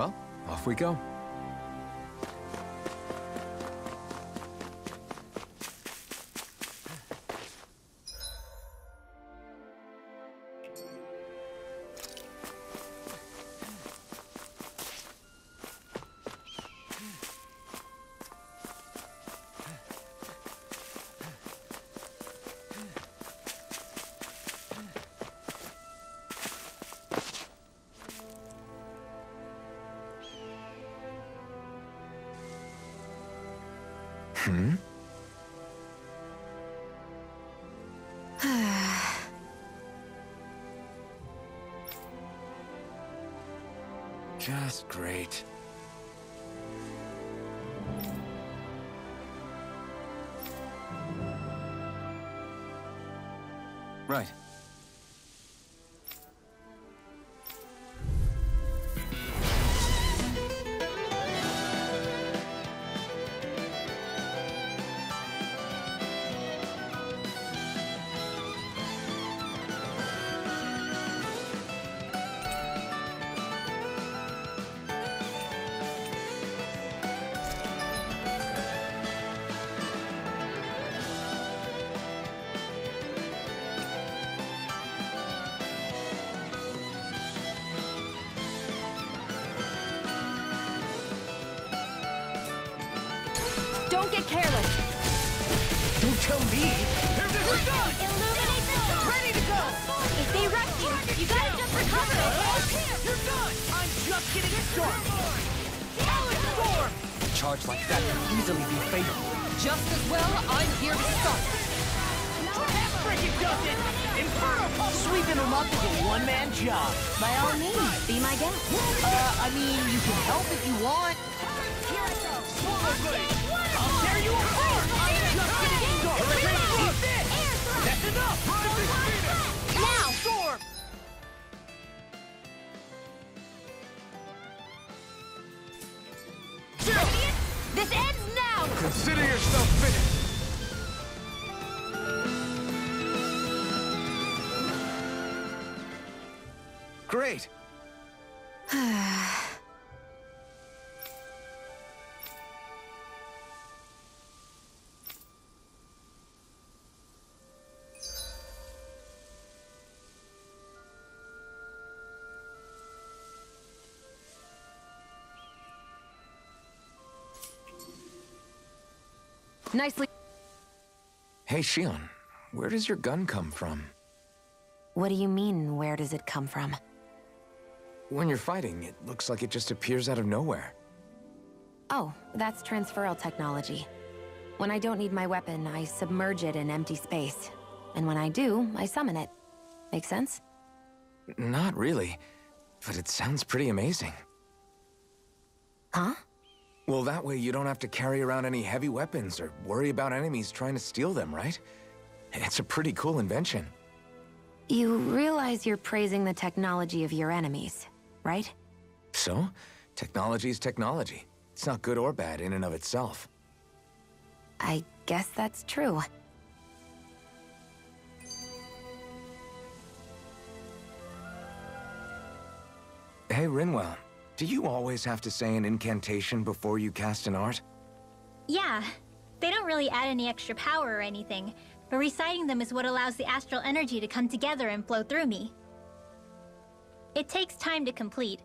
Well, off we go. Hmm? Just great. Right. Don't get careless. Don't tell me! Illuminate the storm! Ready to go! If they wreck you, you gotta just recover, okay? You're done! I'm just getting started! Talent Storm! A charge like that could easily be fatal. Just as well, I'm here to start. That freaking does it! Inferno Pulse! Sweeping them up is a one-man job. By all means, be my guest. Uh, I mean, you can help if you want. Swallow Blade! You apart! I'm just getting started! That's enough! Now! Storm! This ends now! Consider yourself finished! Great! Nicely. Hey, Shionne, where does your gun come from? What do you mean, where does it come from? When you're fighting, it looks like it just appears out of nowhere. Oh, that's transferal technology. When I don't need my weapon, I submerge it in empty space. And when I do, I summon it. Make sense? Not really, but it sounds pretty amazing. Huh? Well, that way you don't have to carry around any heavy weapons or worry about enemies trying to steal them, right? It's a pretty cool invention. You realize you're praising the technology of your enemies, right? So, technology is technology. It's not good or bad in and of itself. I guess that's true. Hey, Rinwell, do you always have to say an incantation before you cast an art? Yeah, they don't really add any extra power or anything, but reciting them is what allows the astral energy to come together and flow through me. It takes time to complete,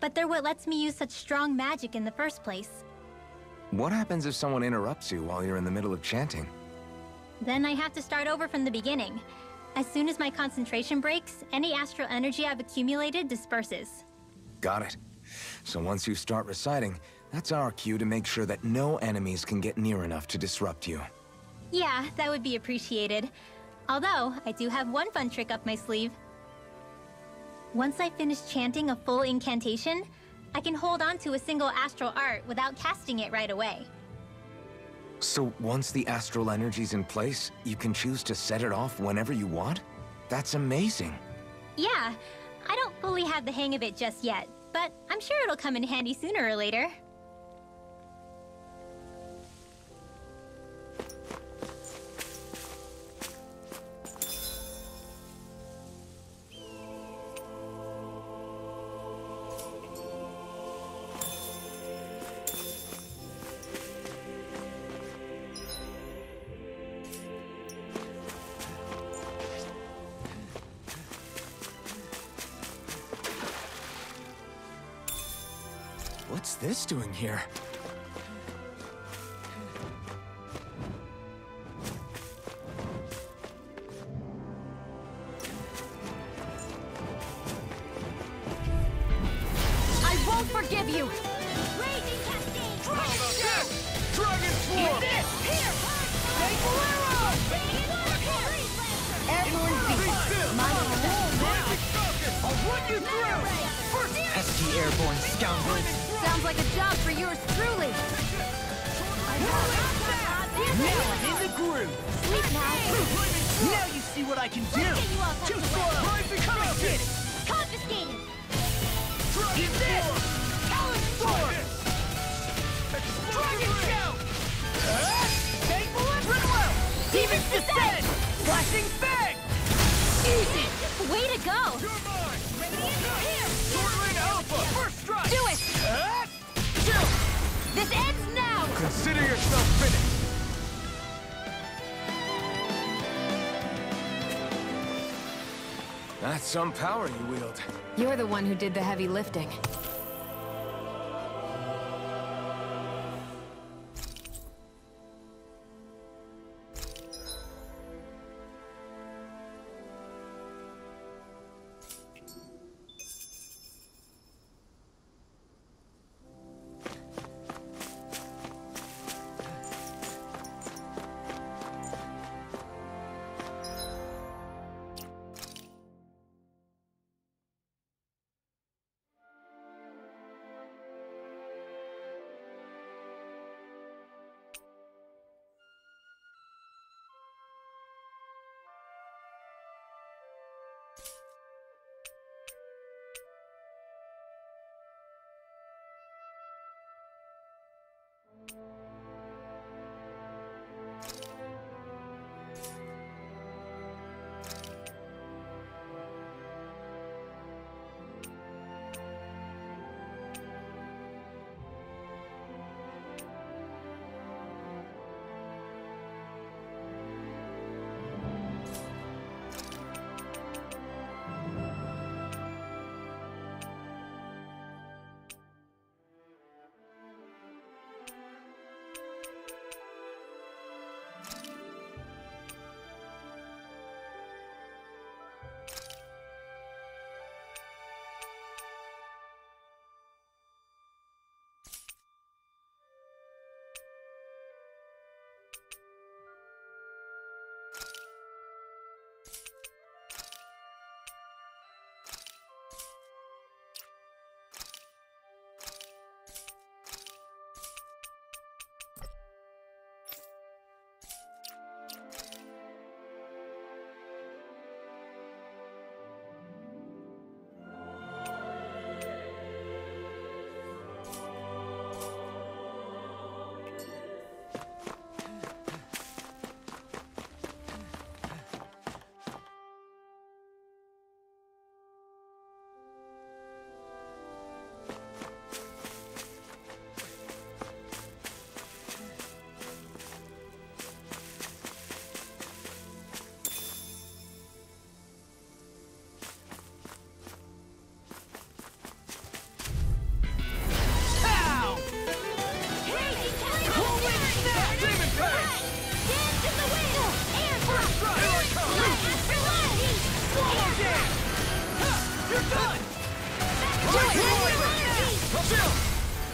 but they're what lets me use such strong magic in the first place. What happens if someone interrupts you while you're in the middle of chanting? Then I have to start over from the beginning. As soon as my concentration breaks, any astral energy I've accumulated disperses. Got it. So once you start reciting, that's our cue to make sure that no enemies can get near enough to disrupt you. Yeah, that would be appreciated. Although, I do have one fun trick up my sleeve. Once I finish chanting a full incantation, I can hold on to a single astral art without casting it right away. So once the astral energy's in place, you can choose to set it off whenever you want? That's amazing. Yeah, I don't fully have the hang of it just yet, but I'm sure it'll come in handy sooner or later. This doing here? I won't forgive you! Raging Cascade! Dragon Swarm! Here! Stay Bolero! Airborne beast! My home now! I'll run you through! Pesky airborne scoundrels. Sounds like a job for yours truly! Now I'm in the groove! Sleep now! Now you see what I can do! get you all Too slow! Come and get it! Confiscated! Eat this! Talon Sword! Dragon Shout! Take Rinwell! Demon's Descent! Flashing Fang! Easy! Way to go! Consider yourself finished! That's some power you wield. You're the one who did the heavy lifting.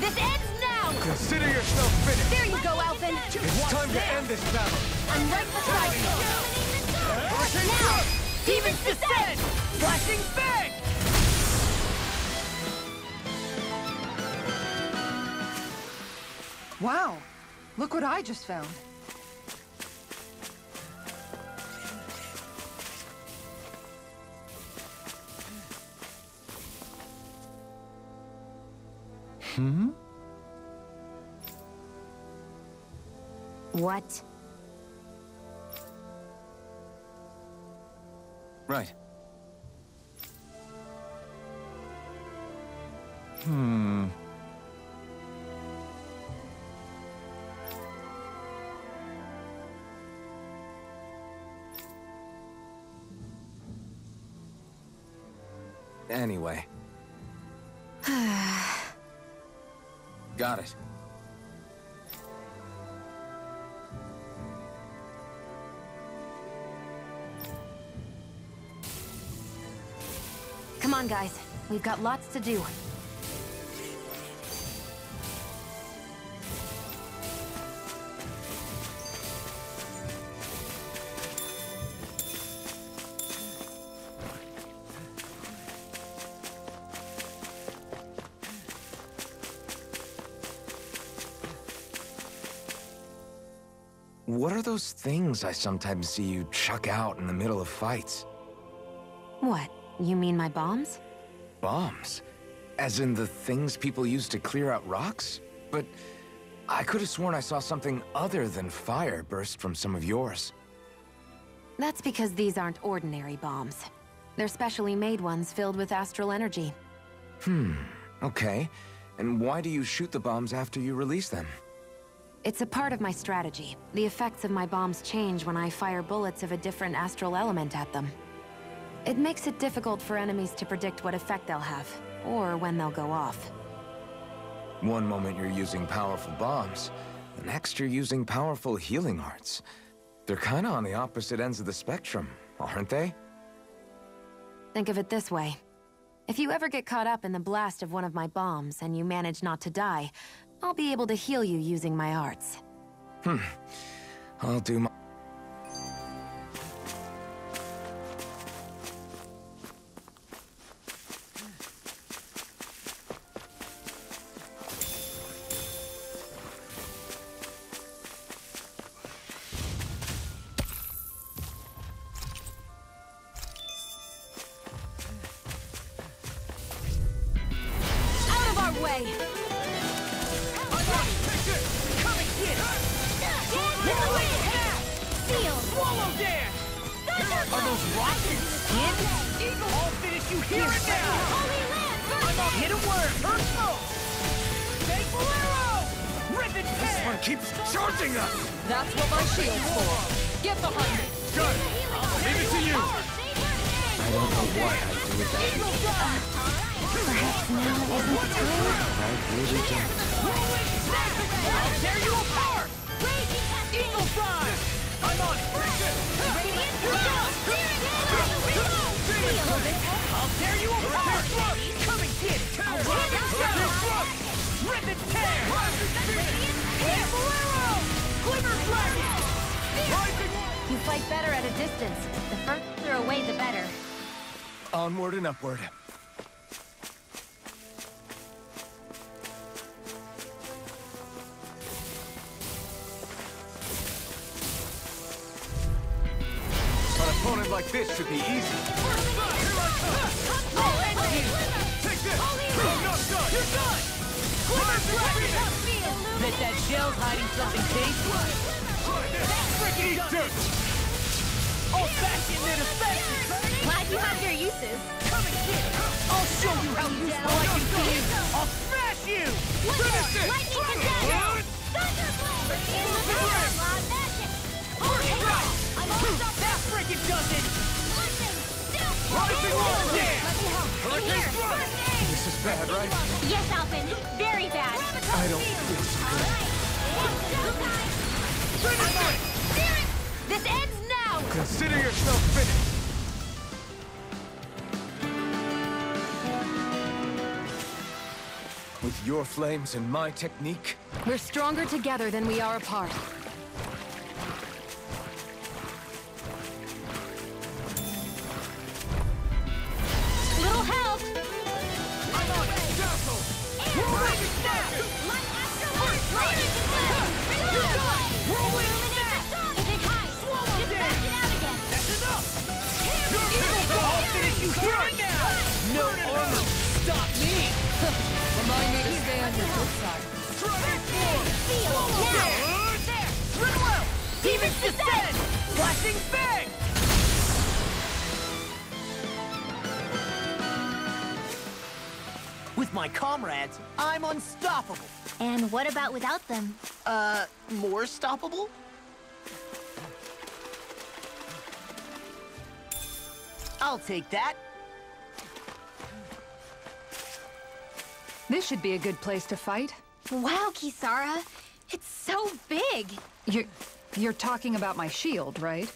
This ends now! Consider yourself finished! There you go, Alphen! It's time to end this battle! I'm right beside you! Now! Demon's Descent! Flashing Fang! Wow, look what I just found. What? Right. Hmm. Anyway. Got it. Come on, guys. We've got lots to do. What are those things I sometimes see you chuck out in the middle of fights? What? You mean my bombs? Bombs? As in the things people use to clear out rocks? But I could have sworn I saw something other than fire burst from some of yours. That's because these aren't ordinary bombs. They're specially made ones filled with astral energy. Hmm, okay. And why do you shoot the bombs after you release them? It's a part of my strategy. The effects of my bombs change when I fire bullets of a different astral element at them. It makes it difficult for enemies to predict what effect they'll have, or when they'll go off. One moment you're using powerful bombs, the next you're using powerful healing arts. They're kinda on the opposite ends of the spectrum, aren't they? Think of it this way. If you ever get caught up in the blast of one of my bombs and you manage not to die, I'll be able to heal you using my arts. Hmm. I'll do my... Out of our way! I'll finish you here and now! I'm a hit and work! Earth smoke! Take Bolero! Rip and tear! One keeps charging us! That's what my shield's for. Get behind me. Good! Leave it to you! I don't know what I'd do without you. Perhaps now isn't the time? I really don't. I'll tear you apart! Eagle Prime! I'm on it! I'll tear you apart! Come and get it! Rip and tear! Hey, Bolero! Glimmer Dragon! You fight better at a distance. The further away, the better. Onward and upward. An opponent like this should be easy. Take this! I'm not done! You're done! Glimmer Dragon! Bet that shell's hiding something tasty. Freaking dirt! Old-fashioned and effective! Glad you have your uses. Come and get it! I'll show you how useful I can be! I'll smash you! It! Lightning Kazoo! Thunderblade! Magic! Right! That freaking does it! Rising Roll Dance! Hurricane Strike! This is bad, right? Yes, Alphen. Very bad. I don't feel so good. Finish! This ends now! Consider yourself finished. With your flames and my technique, We're stronger together than we are apart. Demon's Descent! Flashing Fang! With my comrades, I'm unstoppable. And what about without them? Uh, more stoppable? I'll take that. This should be a good place to fight. Wow, Kisara. It's so big. You're, you're talking about my shield, right?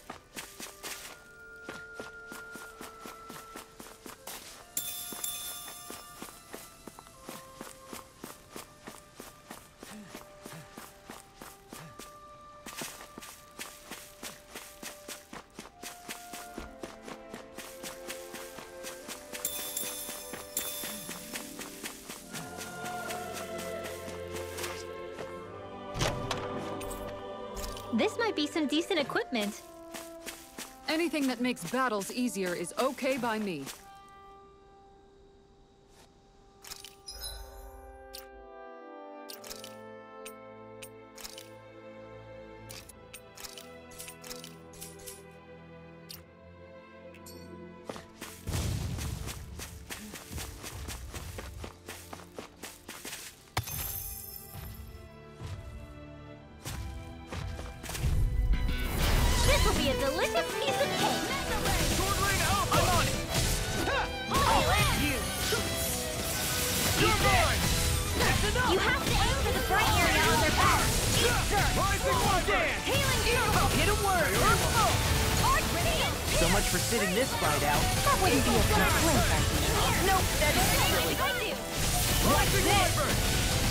This might be some decent equipment. Anything that makes battles easier is okay by me. Much for sitting this fight out. That wouldn't be a good flinch, I think. Nope, that is really I do. Rising Wyvern!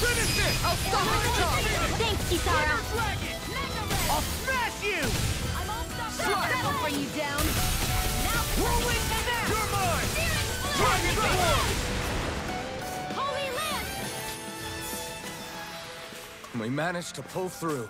Finish it! I'll stop at the! Thanks, Kisara. I'll smash you! That'll bring you down. Whirlwind snap! You're mine! Dragon Force! Holy Land! We managed to pull through.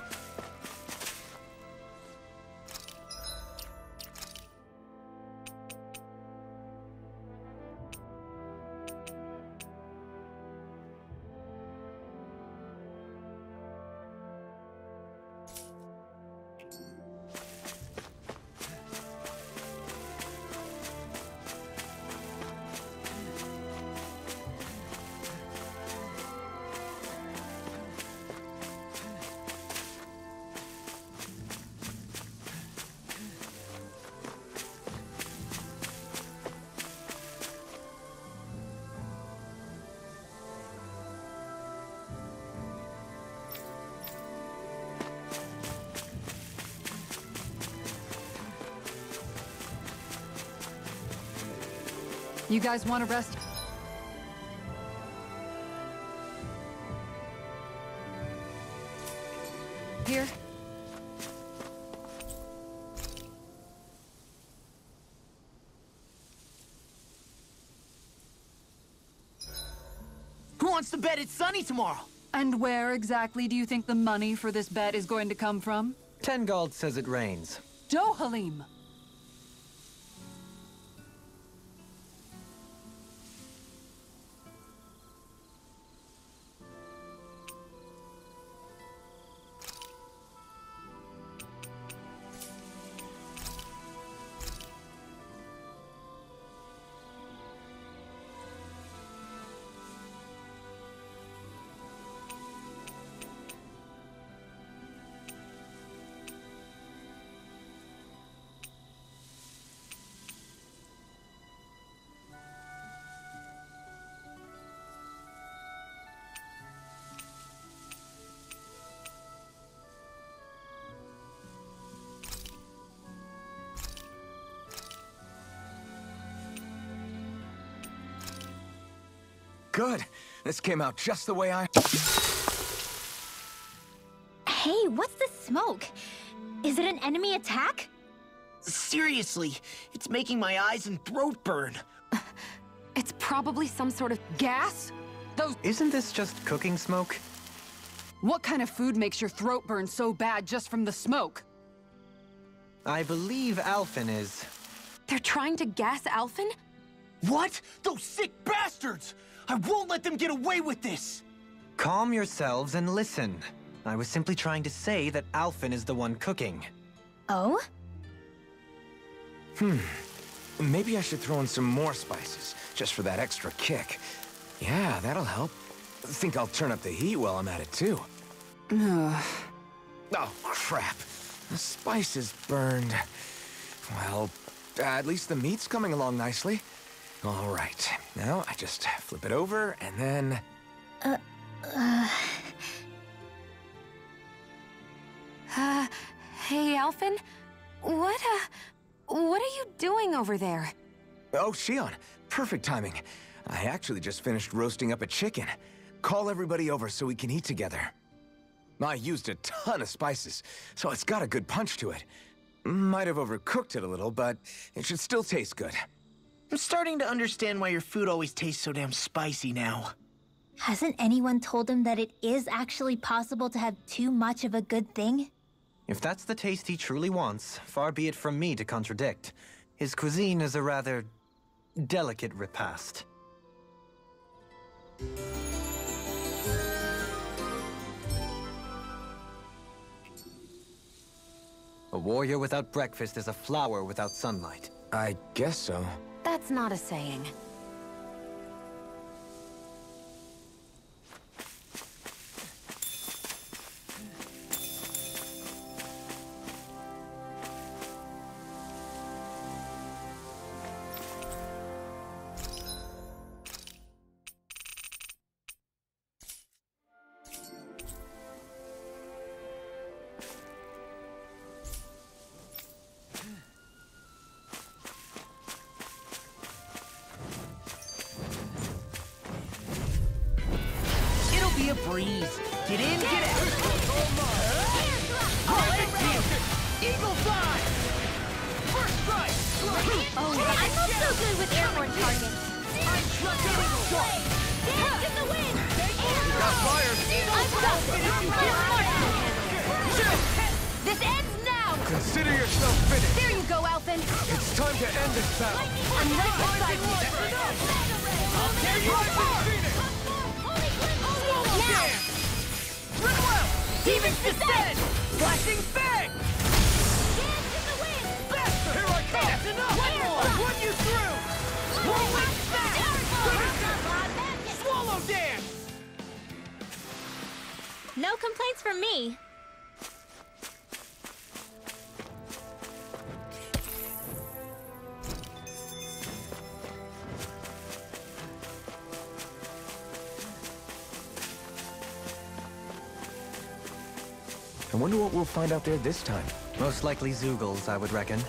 You guys want to rest? Here? Who wants to bet it's sunny tomorrow? And where exactly do you think the money for this bet is going to come from? Ten gald says it rains. Dohalim! Good. This came out just the way I... Hey, what's the smoke? Is it an enemy attack? Seriously, it's making my eyes and throat burn. It's probably some sort of gas? Those... Isn't this just cooking smoke? What kind of food makes your throat burn so bad just from the smoke? I believe Alphen is. They're trying to gas Alphen? What? Those sick bastards! I won't let them get away with this! Calm yourselves and listen. I was simply trying to say that Alphen is the one cooking. Oh? Hmm. Maybe I should throw in some more spices, just for that extra kick. Yeah, that'll help. Think I'll turn up the heat while I'm at it, too. oh, crap. The spice is burned. Well, at least the meat's coming along nicely. All right. Now I just flip it over and then... Uh... Uh... uh hey, Alphen? What, uh... What are you doing over there? Oh, Shionne. Perfect timing. I actually just finished roasting up a chicken. Call everybody over so we can eat together. I used a ton of spices, so it's got a good punch to it. Might have overcooked it a little, but it should still taste good. I'm starting to understand why your food always tastes so damn spicy now. Hasn't anyone told him that it is actually possible to have too much of a good thing? If that's the taste he truly wants, far be it from me to contradict. His cuisine is a rather delicate repast. A warrior without breakfast is a flower without sunlight. I guess so. That's not a saying. This ends now! Consider yourself finished! There you go, Alphen! It's time to end this battle! I'm right beside you! I'll tear you. Now! Run well. Demon's Descent. Flashing fang. No complaints from me. I wonder what we'll find out there this time. Most likely Zeugles, I would reckon.